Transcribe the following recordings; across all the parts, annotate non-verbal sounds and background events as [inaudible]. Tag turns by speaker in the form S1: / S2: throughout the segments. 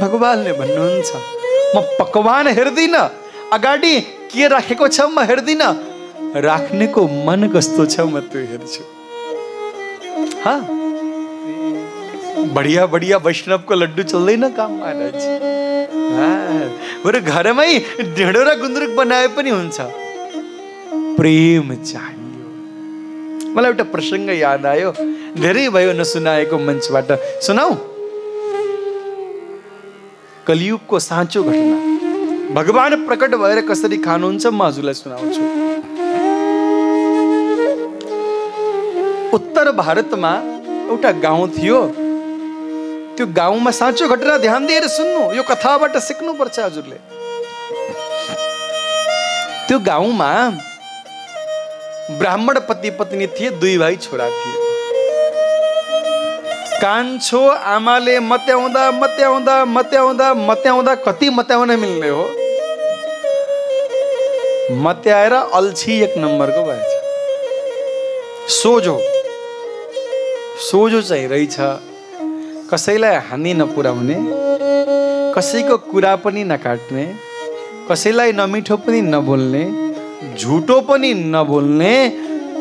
S1: भगवान्ले भन्नुहुन्छ म पकवान हेर्दिनँ अगाडि के राखेको छ म हेर्दिनँ राख्नेको मन कस्तो छ म त्यो हेर्छु हाँ। बढ़िया बढ़िया वैष्णवको लड्डु चल्दैन काम महाराज बरु घरमै ढेँडो र गुन्द्रुक बनाए पनि हुन्छ प्रेम चाहियो। मलाई एउटा प्रसङ्ग याद आयो। धेरै भयो नसुनाएको मञ्चबाट सुनाऊ? कलियुगको साँचो घटना। भगवान प्रकट भएर कसरी खानुहुन्छ म हजुरलाई सुनाउँछु। उत्तर भारतमा एउटा गाउँ थियो। त्यो गाउँमा साँचो घटना ध्यान दिएर सुन्नु, यो कथाबाट सिक्नुपर्छ हजुरले। त्यो गाउँमा ब्राह्मण पति पत्नी थिए, दुई भाइ छोरा थिए। कान्छो आमाले मत्याउँदा मत्याउँदा मत्याउँदा मत्याउँदा कति मत्याउन मिल्ने हो? मत्याएर अल्छी एक नम्बरको भएछ। सोझो। सोझो चाहिँ रहेछ। कसैलाई हानि नपुर्याउने कसैको कुरा पनि नकाट्ने कसैलाई नमिठो पनि नबोल्ने झुटो पनि नबोल्ने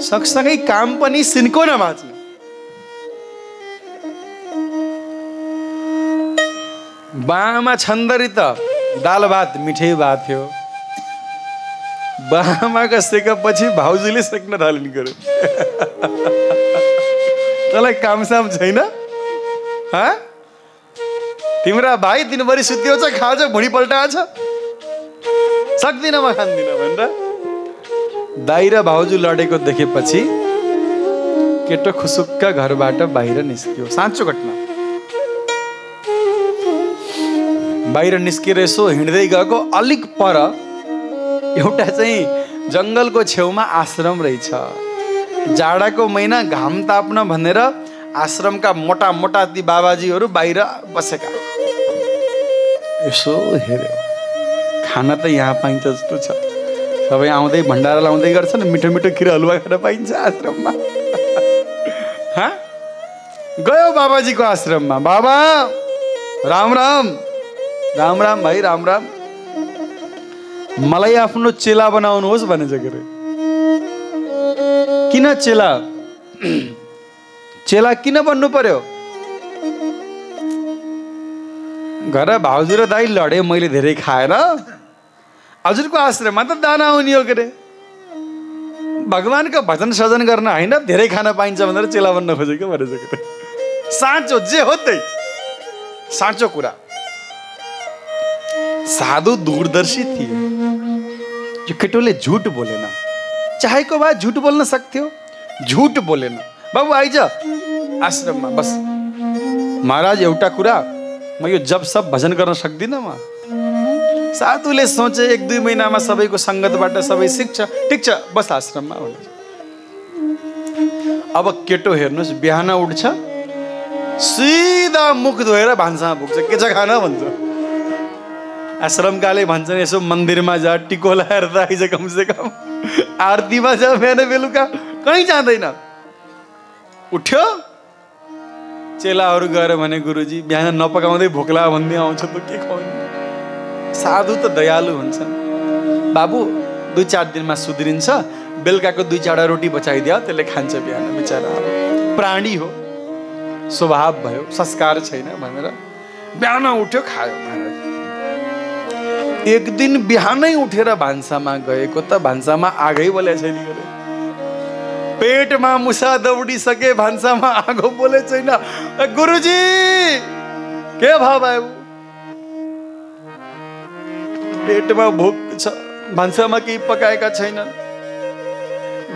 S1: सँगसँगै काम पनि सिन्को नमाच्ने बामा छन्दरी त दाल भात मिठै भात थियो। बामाका सेकेपछि भाउजूले सेक्न थालिन् गरे। [laughs] तँलाई कामसाम छैन? तिम्रा भाइ दिनभरि सुत्यो छ खान्छ भुँडी पल्टाएको छ सक्दिनँ म खान्दिनँ भनेर दाइ र भाउजू लडेको देखेपछि केटो खुसुक्क घरबाट बाहिर निस्क्यो। साँचो घटना। बाहिर निस्केर यसो हिँड्दै गएको अलिक पर। एउटा चाहिँ जङ्गलको छेउमा आश्रम रहेछ। जाडाको महिना घाम ताप्न भनेर आश्रमका मोटा मोटा ती बाबाजीहरू बाहिर बसेका। यसो हेऱ्यो। खाना त यहाँ पाइन्छ जस्तो छ। सबै आउँदै भण्डारा लाउँदै गर्छन्, मिठो मिठो खिर हलुवा खान पाइन्छ आश्रममा। [laughs] हाँ? गयो बाबाजीको आश्रममा। बाबा! राम राम! राम राम भाइ राम राम। मलाई आफ्नो चेला बनाउनुहोस् भनेछ के अरे किन चेला? चेला किन बन्नु पर्यो? घर भाउजू र दाइ लडे मैले धेरै खाएर हजुरको आश्रममा त दाना आउने हो के अरे भगवान्को भजन सजन गर्न होइन धेरै खान पाइन्छ भनेर चेला बन्न खोजेको भनेछ के साँचो जे हो त्यही। साँचो कुरा। साधु दूरदर्शी थिए यो केटोले झुट बोलेन चाहेको भए झुट बोल्न सक्थ्यो झुट बोलेन बाबु आइज़ आश्रममा बस। महाराज एउटा कुरा म जब सब भजन गर्न सक्दिनँ म। साधुले सोचे, एक दुई महिनामा सबैको सङ्गतबाट सबै सिक्छ ठिक छ, बस आश्रममा भनेर अब केटो हेर्नुहोस् बिहान उठ्छ सिधा मुख धोएर भान्सामा पुग्छ। के छ, खाना भन्छ? आश्रमकाले भन्छन् यसो मन्दिरमा जा टिको लगाएर आइज कमसे कम। आरतीमा जा बिहान बेलुका। कहीँ जाँदैन। उठ्यो। चेलाहरू गएर भने गुरुजी बिहान नपकाउँदै भोकला भन्दै आउँछ त के खुवाउने साधु त दयालु हुन्छन्। बाबु दुई चार दिनमा सुध्रिन्छ। बेलुकाको दुई चारवटा रोटी बचाइदियो। त्यसले खान्छ बिहान बिचरा। प्राणी हो। स्वभाव भयो। संस्कार छैन भनेर। बिहान उठ्यो खायो। एक दिन बिहानै उठेर भान्सामा गएको त भान्सामा आगै बोले छैन पेटमा मुसा दौडिसके भान्सामा आगो बोले छैन। गुरुजी! के बाबु पेटमा भोक छ भान्सामा केही पकाएका छैनन्?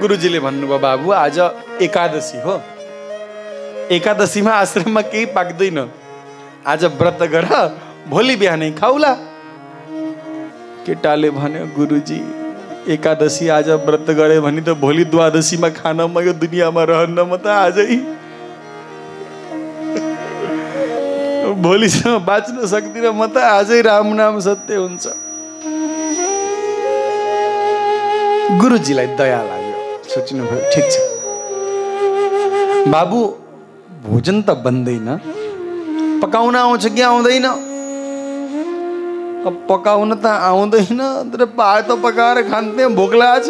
S1: गुरुजीले भन्नुभयो बाबु आज एकादशी हो। एकादशीमा आश्रममा केही पाक्दैन आज व्रत गर भोलि बिहानै खाउला। केटाले भन्यो गुरुजी एकादशी आज व्रत गरे भने त भोलि द्वादशीमा खान म यो दुनियाँमा रहन्न म त आजै। [laughs] भोलिसम्म बाँच्न सक्दिनँ म त आजै राम नाम सत्य हुन्छ। गुरुजीलाई दया लाग्यो। सोच्नुभयो ठिक छ। बाबु भोजन त बन्दैन। पकाउन आउँछ कि आउँदैन? अब पकाउन त आउँदैन तर पाए त पकाएर खान्थे भोक लागेछ।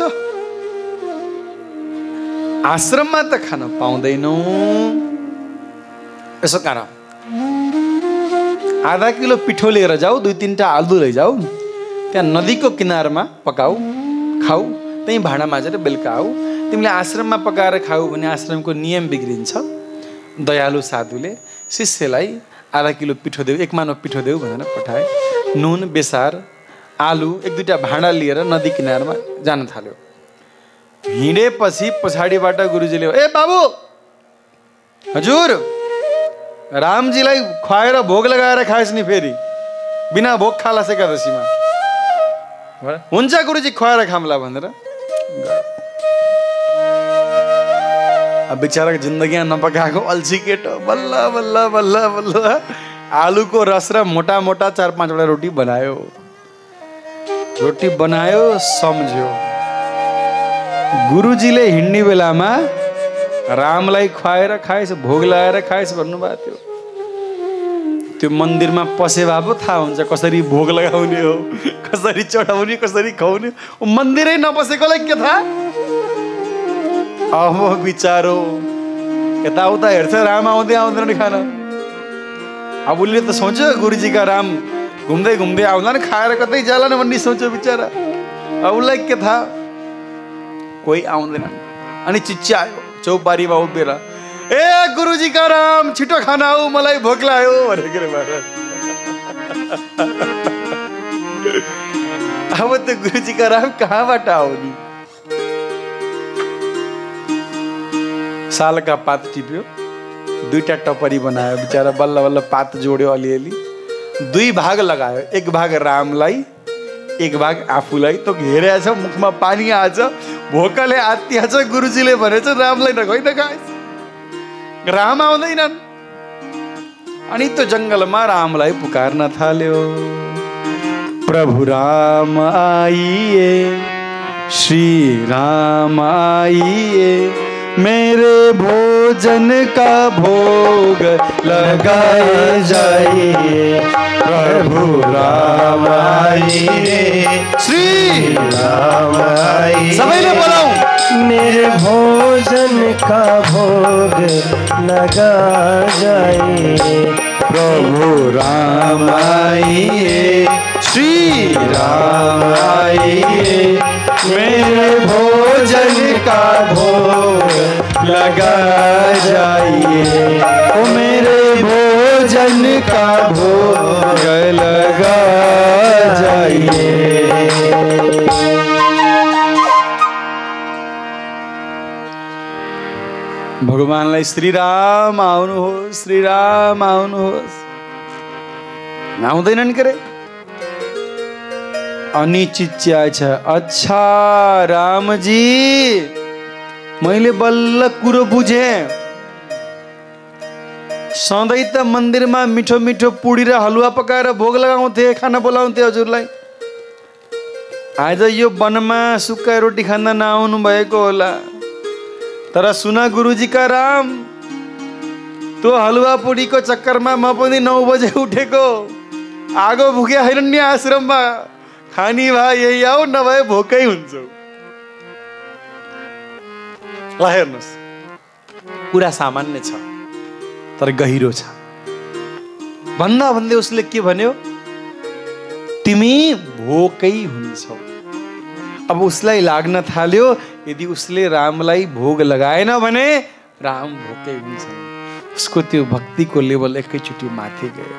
S1: आश्रममा त खान पाउँदैनौ। यसो कार आधा किलो पिठो लिएर जाऊ दुई तिनवटा आलु लैजाऊ। त्यहाँ नदीको किनारमा पकाऊ खाऊ त्यहीँ भाँडा माझेर बेलुका आऊ तिमीले आश्रममा पकाएर खाऊ भने आश्रमको नियम बिग्रिन्छ। दयालु साधुले शिष्यलाई आधा किलो पिठो देऊ एक मानव पिठो देऊ भनेर पठाए। नुन बेसार आलु एक दुईवटा भाँडा लिएर नदी किनारमा जान थाल्यो। हिँडेपछि पछाडिबाट गुरुजीले ए बाबु हजुर रामजीलाई खुवाएर भोग लगाएर खाएस् नि फेरि बिना भोग खालास एकादशीमा। हुन्छ गुरुजी खुवाएर खामला भनेर। बिचराको जिन्दगीमा नपकाएको अल्छी केटो बल्ल बल्ल बल्ल बल्ल। आलुको रस र मोटा मोटा चार पाँचवटा रोटी बनायो। रोटी बनायो सम्झ्यो। गुरुजीले हिँड्ने बेलामा रामलाई खुवाएर खाएछ भोग लगाएर खाएछ भन्नुभएको थियो। त्यो मन्दिरमा पसे भए पो थाहा हुन्छ कसरी भोग लगाउने हो कसरी चढाउने कसरी खुवाउने। मन्दिरै नपसेकोलाई के थाहा? अब बिचारो यताउता हेर्छ राम आउँदै आउँदैन खान। अब उसले त सोच्यो गुरुजीका राम घुम्दै घुम्दै आउँदैन खाएर कतै जाला न भन्ने सोच्यो बिचरा। अब उसलाई के थाहा? कोही आउँदैन। अनि चिच्यायो चौपारीमा उभिएर ए गुरुजीका राम छिटो खाना आऊ मलाई भोक लाग्यो अब त्यो गुरुजीका राम कहाँबाट आउने? सालका पात टिप्यो। दुईटा टपरी बनायो, बिचरा बल्ल बल्ल पात जोड्यो अलिअलि दुई भाग लगायो, एक भाग रामलाई, एक भाग आफूलाई। त हेरेछ मुखमा पानी आएछ भोकले आत्तिहाछ गुरुजीले भनेछ रामलाई नखै नखाएछ राम आउँदैनन्। अनि त्यो जङ्गलमा रामलाई पुकार्न थाल्यो। प्रभु राम आइए, श्री राम आइए, मेरे भोजन का भोग लगाए जाइए। प्रभु राम आइए। श्री
S2: राम आई
S1: बोलाऊ।
S2: मेरे भोजन का भोग लगा जाए
S1: प्रभु राम आइए। श्री राम आइए। मेरे भोजन का भोग लगा जाइए। ओ मेरे भोजन का भोग लगा जाइए। भगवान्लाई श्रीराम आउनुहोस् श्रीराम आउनुहोस् आउँदैनन् के अनि चिच्याएछ अच्छा रामजी मैले बल्ल कुरो बुझेँ। सधैँ त मन्दिरमा मिठो मिठो पुडी र हलुवा पकाएर भोग लगाउँथे खाना बोलाउँथे हजुरलाई। आज यो वनमा सुक्खा रोटी खाँदा नआउनु भएको होला। तर सुन गुरुजीका राम त्यो हलुवा पुडीको चक्करमा म पनि नौ बजे उठेको। आगो भुके हैरण्य आश्रममा खानी भए यही आऊ नभए भोकै हुन्छ। ल हेर्नुहोस्। कुरा सामान्य छ तर गहिरो छ। भन्दा भन्दै उसले के भन्यो? तिमी भोकै हुन्छौ। अब उसलाई लाग्न थाल्यो यदि उसले रामलाई भोग लगाएन भने राम भोकै हुन्छन्। उसको त्यो भक्तिको लेभल एकैचोटि माथि गयो।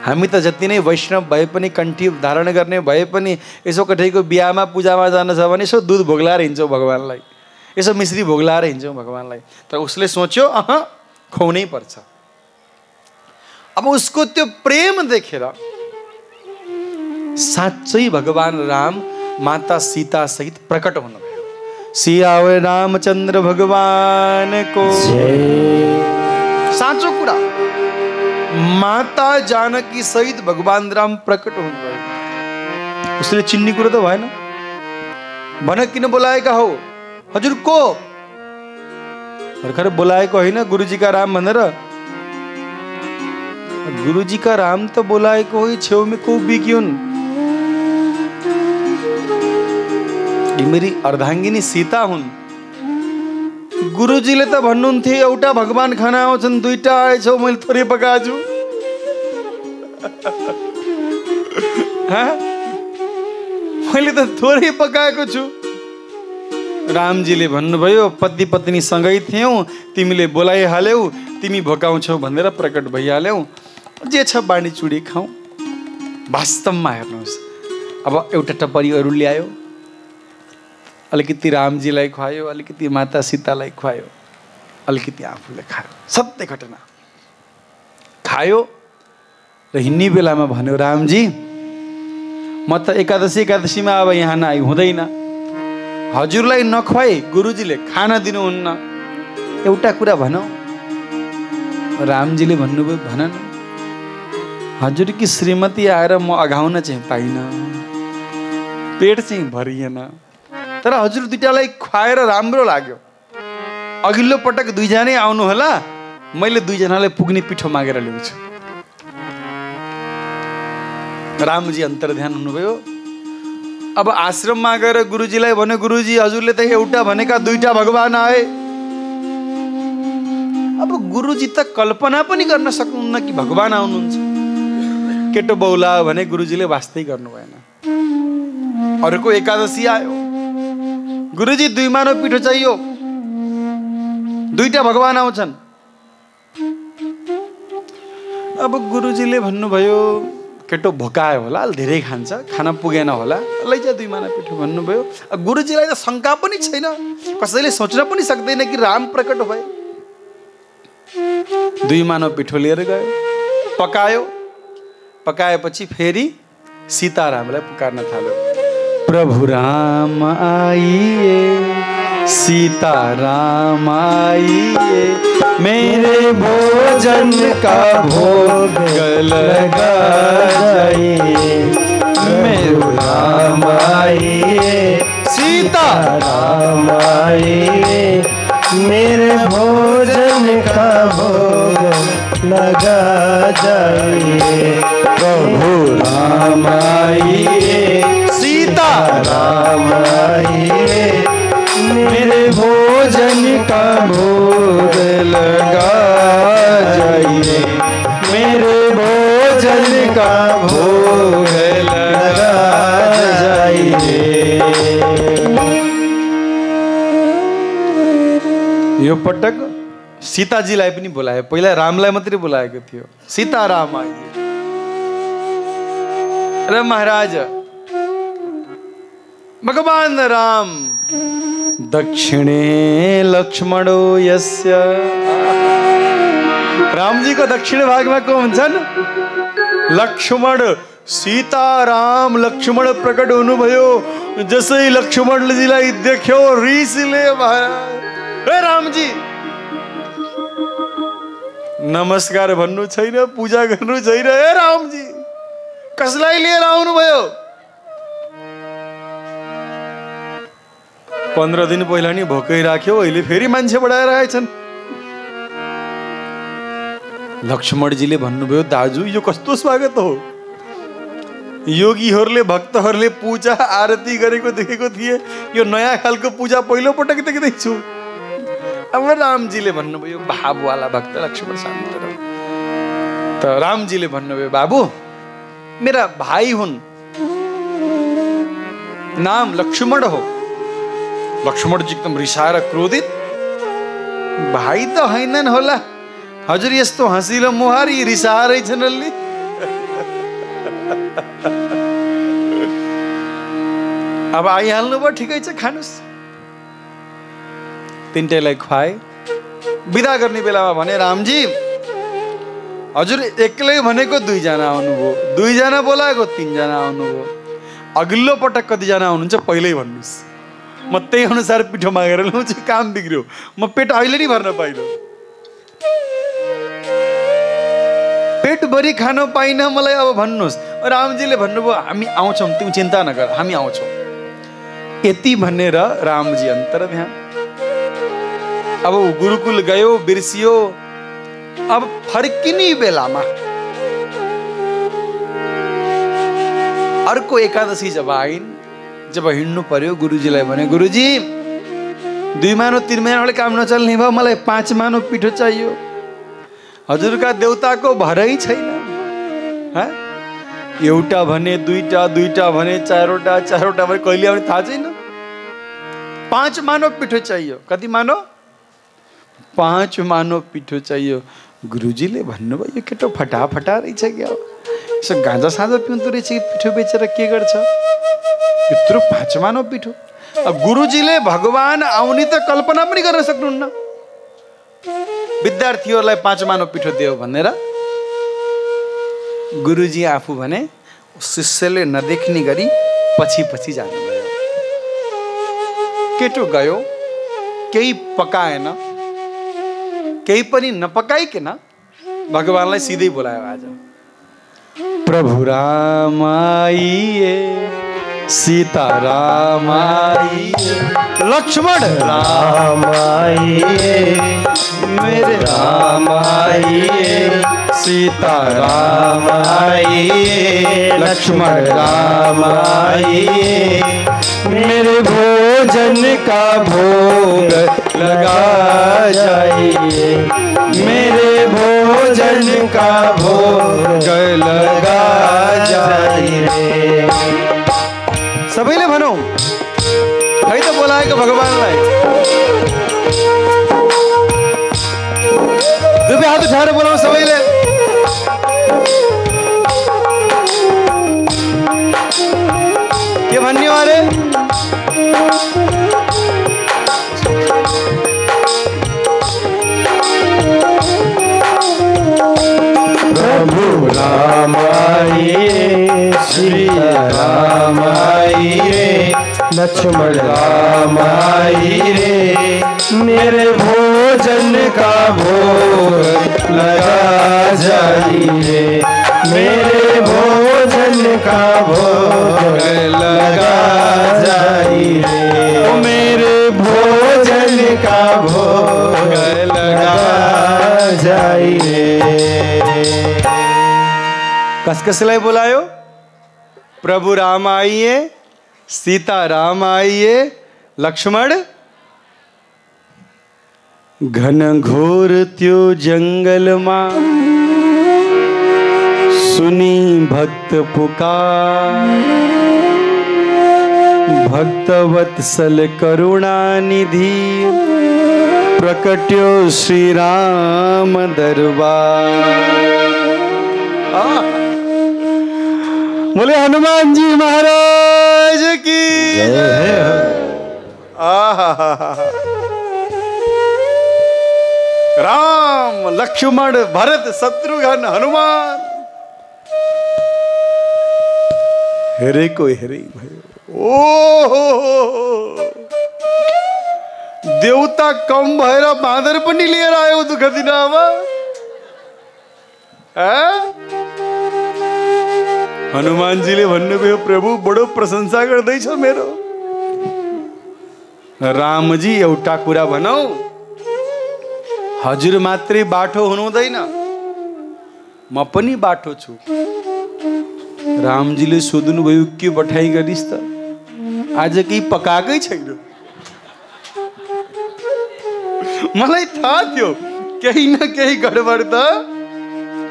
S1: हामी त जति नै वैष्णव भए पनि कन्ठी धारण गर्ने भए पनि यसो कठैको बिहामा पूजामा जान छ भने यसो दुध भोग लाएर हिँड्छौँ भगवान्लाई। यसो मिश्री भोग लाएर हिँड्छौँ भगवान्लाई। तर उसले सोच्यो अह खुवाउनै पर्छ। अब उसको त्यो प्रेम देखेर साँच्चै भगवान् राम माता सीता सहित प्रकट हुनुभयो। सियावे रामचन्द्र भगवानको। साँचो कुरा। माता जानकी सहित भगवान् राम प्रकट हुनुभयो उसले चिन्ने कुरो त भएन भन किन बोलाएका हो, हजुर को? भर्खर बोलाएको होइन गुरुजीका राम भनेर गुरु जी का राम त बोलाएको होइ छेउमे को बिक्युन् यी मेरी अर्धाङ्गिनी सीता हुन्। गुरुजीले त भन्नुहुन्थ्यो एउटा भगवान् खाना आउँछन् दुईटा आएछौ मैले थोरै पकाएको छु [laughs] हाँ? मैले त थोरै पकाएको छु। रामजीले भन्नुभयो पति पत्नी सँगै थियौ तिमीले बोलाइहाल्यौ तिमी भोकाउँछौ भनेर प्रकट भइहाल्यौ। जे छ बाँडी चुडी खाऊ। वास्तवमा हेर्नुहोस् अब एउटा टपरी अरू ल्यायो। अलिकति रामजीलाई खुवायो अलिकति माता सीतालाई खुवायो अलिकति आफूले खायो। सत्य घटना। खायो र हिँड्ने बेलामा भन्यो रामजी म त एकादशी एकादशीमा अब यहाँ नआइ हुँदैन। हजुरलाई नखुवाई गुरुजीले खाना दिनुहुन्न। एउटा कुरा भनौ। रामजीले भन्नुभयो भन न हजुरकी श्रीमती आएर म अघाउन चाहिँ पाइनँ। पेट चाहिँ भरिएन। तर हजुर दुइटालाई खुवाएर राम्रो लाग्यो अघिल्लो पटक दुईजनै आउनु होला मैले दुईजनालाई पुग्ने पिठो मागेर ल्याउँछु रामजी अन्तर ध्यान हुनुभयो अब आश्रममा गएर गुरुजीलाई भन्यो गुरुजी हजुरले त एउटा भनेका दुईटा भगवान् आए अब गुरुजी त कल्पना पनि गर्न सक्नुहुन्न कि भगवान् आउनुहुन्छ केटो बौला भने गुरुजीले वास्तै गर्नु भएन अर्को एकादशी आयो गुरुजी दुई मानव पिठो चाहियो। दुईटा भगवान् आउँछन्। अब गुरुजीले भन्नुभयो केटो भोकायो होला धेरै खान्छ खाना पुगेन होला। लैजा दुई माना पिठो भन्नुभयो। गुरुजीलाई त शङ्का पनि छैन। कसैले सोच्न पनि सक्दैन कि राम प्रकट भए। दुई मानव पिठो लिएर गयो पकायो। पकाएपछि फेरि सीतारामलाई पुकार्न थाल्यो। प्रभु राम आइए, सीता राम आइए, मेरे भोजन का भोग लगा जाइए। राम
S2: आइए,
S1: सीता
S2: राम आइए, मेरे भोजन का भोग लगा जाइए।
S1: प्रभु राम आइए सीता। मेरे भोजन का भोग लगा जाइए। मेरे भोजन का भोग लगा जाइए। यो पटक सीताजीलाई पनि बोलायो। पहिला रामलाई सीताराम आइए। र महाराज भगवान राम। दक्षिणे लक्ष्मणो यस्य। रामजीको दक्षिण भागमा को हुन्छन् लक्ष्मण सीताराम लक्ष्मण प्रकट हुनुभयो जसै लक्ष्मणजीलाई देख्यो रिसले महाराज। ए रामजी नमस्कार भन्नु छैन पूजा गर्नु छैन। ए रामजी कसलाई लिएर आउनुभयो पन्ध्र दिन पहिला नि भोकै राख्यो अहिले फेरि मान्छे बढाएर आएछन्। लक्ष्मणजीले भन्नुभयो दाजु यो कस्तो स्वागत हो? योगीहरूले भक्तहरूले पूजा आरती गरेको देखेको थिए। यो नयाँ खालको पूजा पहिलो पटक देख्दैछु। अब रामजीले भन्नुभयो भाववाला भक्त लक्ष्मण शान्त। त रामजीले भन्नुभयो बाबु मेरा भाइ हुन्। नाम लक्ष्मण हो। लक्ष्मणजी एकदम रिसाएर क्रोधित। भाइ त होइनन् होला। हजुर यस्तो हँसिलो मुहारी रिसाएरै छन् अलि। अब आइहाल्नु भयो ठिकै छ खानुहोस् तिनटैलाई खुवाए। बिदा गर्ने बेलामा भने रामजी हजुर एक्लै भनेको दुईजना आउनुभयो। दुईजना बोलाएको तिनजना आउनुभयो। अघिल्लो पटक कतिजना आउनुहुन्छ पहिल्यै भन्नुहोस्। त्यही अनुसार पिठो मागेर लु काम बिग्रियो म पेट अहिले नै भर्न पाइनँ पेटभरि खान पाइन मलाई अब भन्नुहोस् रामजीले भन्नुभयो, हामी आउँछौँ, तिमी चिन्ता नगर हामी आउँछौँ। यति भनेर रामजी अन्तर ध्यान अब गुरुकुल गयो, बिर्सियो। अब फर्किने बेलामा अर्को एकादशी जब आइन् जब हिँड्नु पर्यो गुरुजीलाई भने गुरुजी दुई मानो तिन महिनाले काम नचल्ने भयो मलाई पाँच मानो पिठो चाहियो। हजुरका देउताको भरै छैन? एउटा भने दुईटा दुईटा भने चारवटा चारवटा भने कहिले आउने थाहा छैन। पाँच मानो पिठो चाहियो। कति मानो? पाँच मानो पिठो चाहियो। गुरुजीले भन्नुभयो यो केटो फटा फटा रहेछ क्या यसो गाँजा साँझा पिउँदो रहेछ कि पिठो बेचेर के गर्छ? यत्रो पाँच मानो पिठो गुरुजीले भगवान् आउने त कल्पना पनि गर्न सक्नुहुन्न। विद्यार्थीहरूलाई पाँच मानो पिठो दियो भनेर गुरुजी आफू भने शिष्यले नदेख्ने गरी पछि पछि जानुभयो। केटो गयो केही पकाएन केही पनि नपकाइकन भगवान्लाई सिधै बोलायो आज। प्रभु राम सीता राम आइए लक्ष्मण। राम
S2: राम
S1: मेरे
S2: राम आइए
S1: सीता
S2: राम आइए लक्ष्मण राम आइए मेरे भोजन का भोग लगा जाइए। मेरे भोजन का भोग लगा जाइए।
S1: सबैले भनौँ। खै त बोलाएको भगवान्लाई? दुवै हात उठाएर बोलाउँ सबैले। के भन्ने अरे?
S2: राम आइए लक्ष्मण राम आइए मेरे भोजन का भोग लगा जाइए मेरे भोजन का भोग लगा जाइए मेरे भोजन का भोग लगा जाइए
S1: कस कसलाई बोलायो? प्रभु राम आइए। सीता राम आइए लक्ष्मण? घन घोर त्यो जङ्गलमा सुनी भक्त पुकार। भक्तवत्सल करुणानिधि प्रकट्यो श्री राम दरबार बोले हनुमान जी महाराज। की राम लक्ष्मण भरत शत्रुघ्न हनुमान। हेरेको हेरै भयो। ओ देउता कम भएर बाँदर पनि लिएर आयो दुःख दिनमा हनुमानजीले भन्नुभयो, प्रभु, बडो प्रशंसा गर्दैछ मेरो। रामजी, एउटा कुरा भनौ। हजुर मात्रै बाठो हुनुहुँदैन। म पनि बाठो छु। रामजीले सोध्नुभयो, के बठाइ गरिस् त? आज केही पकाएकै छैन। मलाई थाहा थियो, केही न केही गडबड त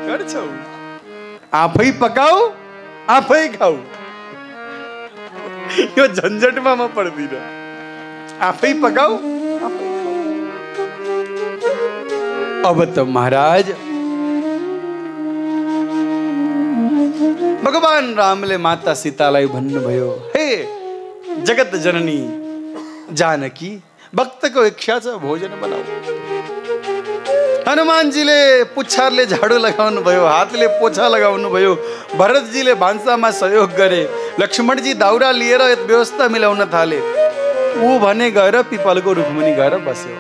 S1: गर्छौ। आफै पकाऊ आफै खाऊ यो झन्झटमा म पर्दिनँ आफै पकाऊ आफै खाऊ। अब त महाराज। भगवान रामले माता सीतालाई भन्नुभयो हे जगत जननी जानकी भक्तको इच्छा छ भोजन बनाऊ हनुमानजीले पुच्छारले झाडु लगाउनु भयो हातले पोछा लगाउनु भयो भरतजीले भान्सामा सहयोग गरे लक्ष्मणजी दाउरा लिएर व्यवस्था मिलाउन थाले। ऊ भने गएर पिपलको रुखमुनि गएर बस्यो।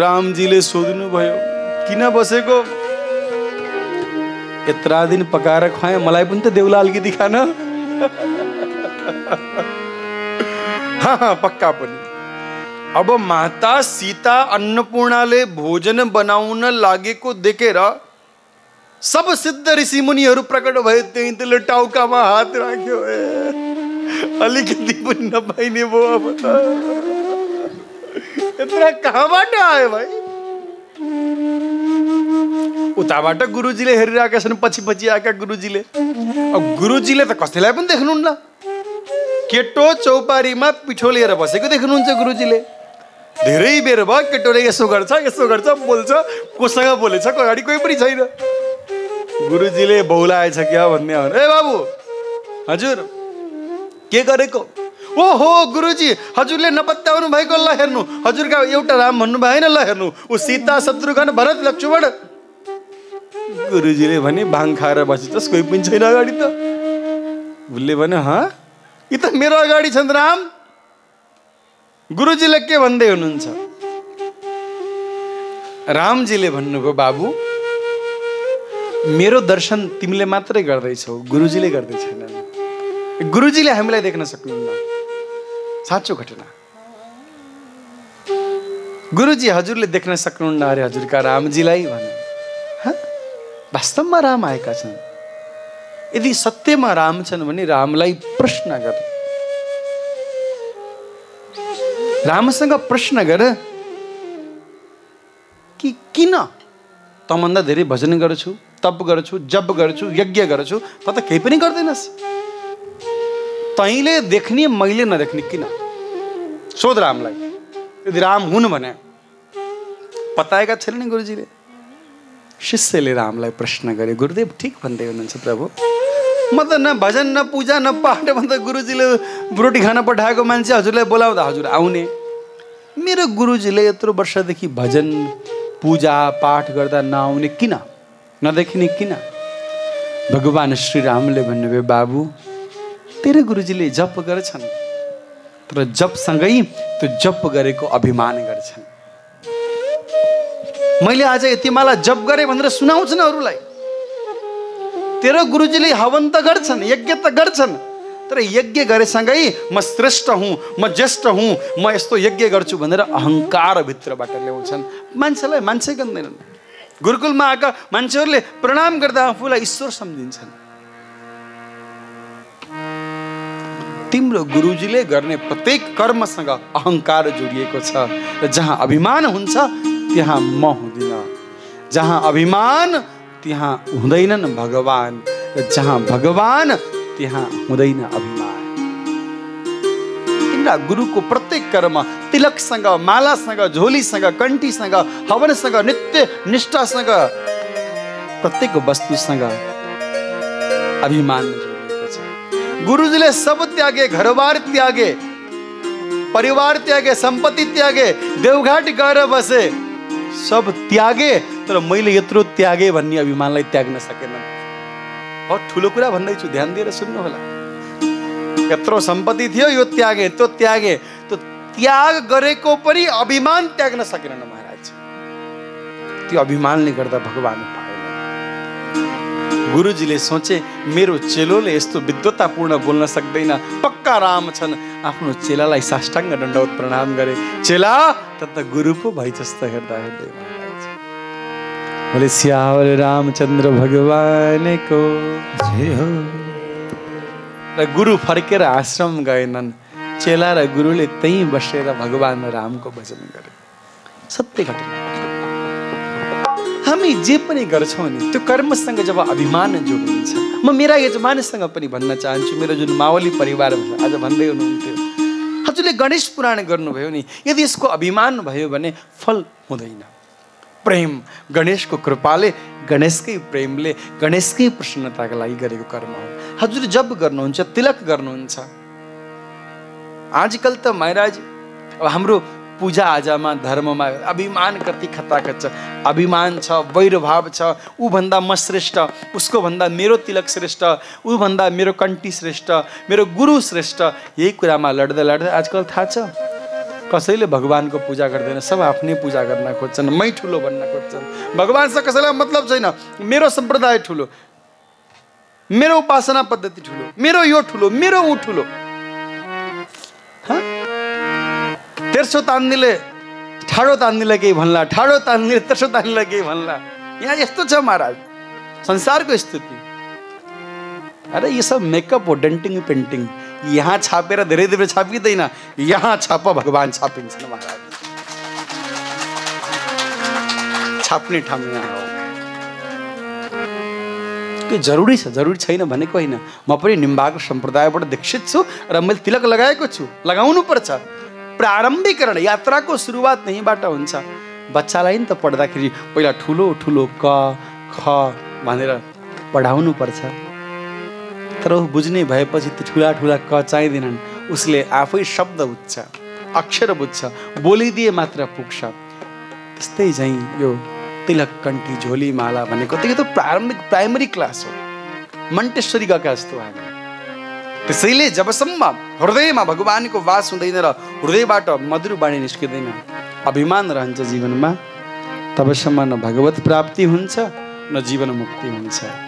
S1: रामजीले सोध्नु भयो किन बसेको? यत्रा दिन पकाएर खुवाएँ मलाई पनि त देउला अलिकति खान पक्का पनि। अब माता सीता अन्नपूर्णाले भोजन बनाउन लागेको देखेर सब सिद्ध ऋषि मुनिहरू प्रकट भयो त्यही त्यसले टाउकामा हात राख्यो अलिकति पनि नपाइने भयो अब त। यत्र कहाँबाट आयो भाइ? उताबाट गुरुजीले हेरिरहेका छन् पछि पछि आएका गुरुजीले। अब गुरुजीले त कसैलाई पनि देख्नुहुन्न। केटो चौपारीमा पिठो लिएर बसेको देख्नुहुन्छ गुरुजीले। धेरै बेर भयो केटोले यसो गर्छ यसो गर्छ बोल्छ कोसँग बोलेछ अगाडि कोही पनि छैन। गुरुजीले बौलाएछ क्या भन्ने हो। ए बाबु हजुर के गरेको? ओ हो गुरुजी हजुरले नपत्याउनु भएको ल हेर्नु। हजुरका एउटा राम भन्नु भएन ल हेर्नु। ऊ सीता शत्रुघ्न भरत लक्ष्मण। गुरुजीले भने भाङ खाएर बसेछस् कोही पनि छैन अगाडि त। उसले भने हँ? यी त मेरो अगाडि छन् राम। गुरुजीले के भन्दै हुनुहुन्छ? रामजीले भन्नुभयो बाबु मेरो दर्शन तिमीले मात्रै गर्दैछौ गुरुजीले गर्दै छैनन्। गुरुजीले हामीलाई देख्न सक्नुहुन्न। साँचो घटना। गुरुजी हजुरले देख्न सक्नुहुन्न अरे हजुरका रामजीलाई भने? वास्तवमा राम आएका छन्। यदि सत्यमा राम छन् भने रामलाई प्रश्न गर रामसँग प्रश्न गर कि किन तँभन्दा धेरै भजन गर्छु तप गर्छु जप गर्छु यज्ञ गर्छु त त केही पनि गर्दैनस् तैँले देख्ने मैले नदेख्ने किन सोध रामलाई यदि राम हुन् भने पताएका छैन नि गुरुजीले शिष्यले रामलाई प्रश्न गरे गुरुदेव ठिक भन्दै हुनुहुन्छ प्रभु म त न भजन न पूजा न पाठ भन्दा गुरुजीले रोटी खान पठाएको मान्छे हजुरलाई बोलाउँदा हजुर आउने मेरो गुरुजीले यत्रो वर्षदेखि भजन पूजा पाठ गर्दा नआउने किन? नदेखिने किन? भगवान् श्रीरामले भन्नुभयो बाबु तेरो गुरुजीले जप गर्छन् तर जपसँगै त्यो जप गरेको अभिमान गर्छन्। मैले आज यतिमाला जप गरेँ भनेर सुनाउँछन् अरूलाई। तेरो गुरुजीले हवन त गर्छन् यज्ञ त गर्छन्। तर यज्ञ गरेसँगै म श्रेष्ठ हुँ म ज्येष्ठ हुँ म यस्तो यज्ञ गर्छु भनेर अहङ्कार भित्रबाट ल्याउँछन् मान्छेलाई मान्छे गन्दैनन् गुरुकुलमा आएका मान्छेहरूले प्रणाम गर्दा आफूलाई ईश्वर सम्झिन्छन् तिम्रो गुरुजीले गर्ने प्रत्येक कर्मसँग अहङ्कार जोडिएको छ र जहाँ अभिमान हुन्छ त्यहाँ म हुँदिन जहाँ अभिमान त्यहाँ हुँदैनन् भगवान् र जहाँ भगवान् त्यहाँ हुँदैन अभिमान तिम्रा गुरुको प्रत्येक कर्म तिलकसँग मालासँग झोलीसँग कन्ठीसँग हवनसँग नित्य निष्ठासँग प्रत्येक वस्तुसँग अभिमान जोडिएको छ गुरुजीले सब त्यागे घरबार त्यागे परिवार त्यागे संपत्ति त्यागे देवघाट गएर बसे सब त्यागे तर मैले यत्रो त्यागे भन्ने अभिमानलाई त्याग्न सकेन बहुत ठुलो कुरा भन्दैछु ध्यान दिएर सुन्नु होला यत्रो सम्पत्ति थियो यो त्यागे त्यो त्यागे त्यो त्याग गरेको पनि अभिमान त्याग्न सकेनन् महाराज। त्यो अभिमानले गर्दा भगवान् पाएन। गुरुजीले सोचे मेरो चेलोले यस्तो विद्वतापूर्ण बोल्न सक्दैन। पक्का राम छन्। आफ्नो चेलालाई साष्टाङ्ग दण्डवत प्रणाम गरे। चेला त गुरु पो भइ जस्तो हेर्दा हेर्दै बोले श्यावल रामचन्द्र भगवानको
S2: जय हो
S1: र गुरु फर्केर आश्रम गएनन्। चेला र गुरुले त्यहीँ बसेर भगवान् रामको भजन गरे। सत्य घटना। हामी जे पनि गर्छौँ नि त्यो कर्मसँग जब अभिमान जोडिन्छ म मेरा यजमानसँग पनि भन्न चाहन्छु। मेरो जुन मावली परिवार आज भन्दै हुनुहुन्थ्यो। हजुरले गणेश पुराण गर्नुभयो नि यदि यसको अभिमान भयो भने फल हुँदैन। प्रेम। गणेशको कृपाले गणेशकै प्रेमले गणेशकै प्रसन्नताको लागि गरेको कर्म हो। हजुर जब गर्नुहुन्छ तिलक गर्नुहुन्छ। आजकल त महाराज अब हाम्रो पूजा आजामा धर्ममा अभिमान कति खतराकत छ। अभिमान छ वैरभाव छ ऊभन्दा म श्रेष्ठ उसको भन्दा मेरो तिलक श्रेष्ठ ऊभन्दा मेरो कन्ठी श्रेष्ठ मेरो गुरु श्रेष्ठ यही कुरामा लड्दै लड्दै आजकल थाहा छ। कसैले भगवान्को पूजा गर्दैन, सब आफ्नै पूजा गर्न खोज्छन्, मै ठुलो भन्न खोज्छन्। भगवान्सँग कसैलाई मतलब छैन, मेरो सम्प्रदाय ठुलो, मेरो उपासना पद्धति ठुलो, मेरो यो ठुलो, मेरो ऊ ठुलो। तेर्सो तान्नेले, ठाडो तान्नेलाई केही भन्ला, ठाडो तान्नेले, तेर्सो तान्नेलाई केही भन्ला। यहाँ यस्तो छ महाराज, संसारको स्थिति। अरे, ये सब मेकअप हो डेन्टिङ पेन्टिङ यहाँ छापेर धेरै धेरै छापिँदैन। यहाँ छाप भगवान् छापिन्छन् महाराज। छाप्ने ठाउँ यहाँ हो। के जरुरी छ जरुरी छैन भनेको होइन। म पनि निम्बाको सम्प्रदायबाट दीक्षित छु र मैले तिलक लगाएको छु। लगाउनु पर्छ। प्रारम्भिकरण यात्राको सुरुवात यहीँबाट हुन्छ। बच्चालाई नि त पढ्दाखेरि पहिला ठुलो ठुलो क ख भनेर पढाउनु पर्छ। ऊ बुझ्ने भएपछि त्यो ठुला ठुला क चाहिँदैनन्। उसले आफै शब्द बुझ्छ अक्षर बुझ्छ बोलिदिए मात्र पुग्छ। त्यस्तै चाहिँ यो तिलक कन्ठी झोली माला भनेको त्यो त प्रारम्भिक प्राइमरी क्लास हो। मन्टेश्वरी गएका जस्तो हामी त्यसैले जबसम्म हृदयमा भगवान्को वास हुँदैन र हृदयबाट मधुर बाणी निस्किँदैन अभिमान रहन्छ जीवनमा। तबसम्म न भगवत प्राप्ति हुन्छ न जीवन मुक्ति हुन्छ।